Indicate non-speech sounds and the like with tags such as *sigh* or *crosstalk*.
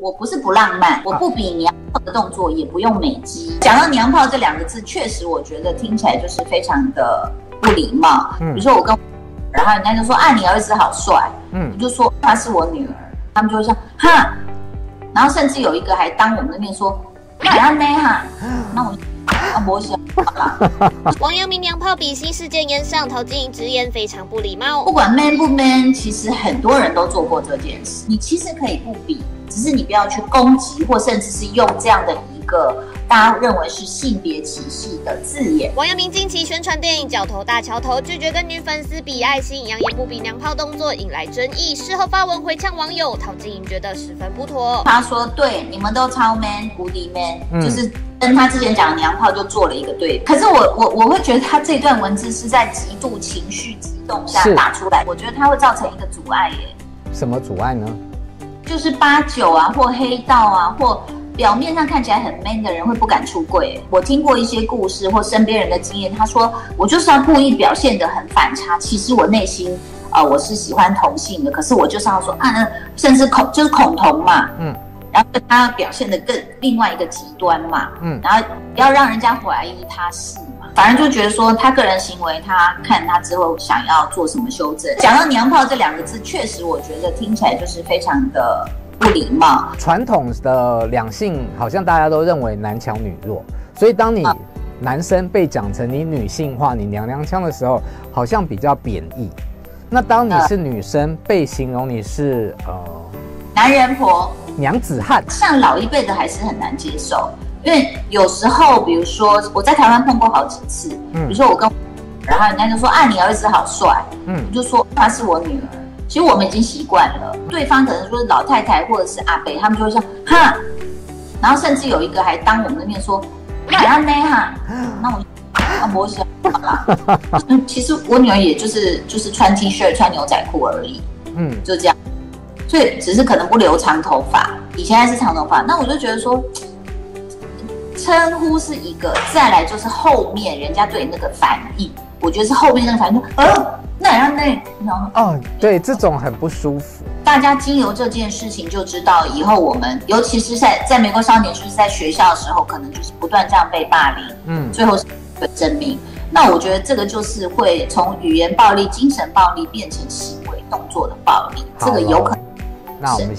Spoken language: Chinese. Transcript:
我不是不浪漫，我不比娘炮的动作，也不用美肌。讲到娘炮这两个字，确实我觉得听起来就是非常的不礼貌。比如说我跟，然后人家就说啊，你儿子好帅，嗯，我就说他是我女儿，他们就会说哈，然后甚至有一个还当我们的面说，那要呢哈，*gasps* 那我。啊，不想。王阳 *laughs* 明娘炮比心事件延上，陶晶莹直言非常不礼貌。不管 man 不 man，其实很多人都做过这件事。你其实可以不比，只是你不要去攻击，或甚至是用这样的一个。大家认为是性别歧视的字眼。王阳明近期宣传电影《角头大桥头》，拒绝跟女粉丝比爱心，扬言不比娘炮动作，引来争议。事后发文回呛网友，陶晶莹觉得十分不妥。他说：“对，你们都超 man，无敌 man，就是跟他之前讲的娘炮就做了一个对比。可是我我我会觉得他这段文字是在极度情绪激动下打出来，我觉得他会造成一个阻碍耶。什么阻碍呢？就是八九啊，或黑道啊，或。表面上看起来很 man 的人会不敢出柜。我听过一些故事或身边人的经验，他说我就是要故意表现得很反差，其实我内心啊我是喜欢同性的，可是我就是要说啊，甚至恐就是恐同嘛，嗯，然后他表现的更另外一个极端嘛，嗯，然后要让人家怀疑他是嘛，反正就觉得说他个人行为，他看他之后想要做什么修正。讲到娘炮这两个字，确实我觉得听起来就是非常的。不礼貌。传统的两性好像大家都认为男强女弱，所以当你男生被讲成你女性化、你娘娘腔的时候，好像比较贬义。那当你是女生被形容你是呃男人婆、娘子汉，像老一辈的还是很难接受，因为有时候，比如说我在台湾碰过好几次，比如说我跟，然后人家就说啊，你儿子好帅，嗯，我就说他是我女儿。其实我们已经习惯了，对方可能说是老太太或者是阿伯，他们就会说哈，然后甚至有一个还当我们的面说，那要呢哈，*gasps* 那我啊不想好啦。*laughs* 其实我女儿也就是就是穿 T 恤穿牛仔裤而已，嗯，就这样，所以只是可能不留长头发，以前还是长头发，那我就觉得说，称呼是一个，再来就是后面人家对那个反应，我觉得是后面那个反应，呃。那让那哦，对，这种很不舒服。大家经由这件事情就知道，以后我们尤其是在在美国少年，就是在学校的时候，可能就是不断这样被霸凌，嗯，最后是证明。那我觉得这个就是会从语言暴力、精神暴力变成行为动作的暴力，这个有可能。那我们。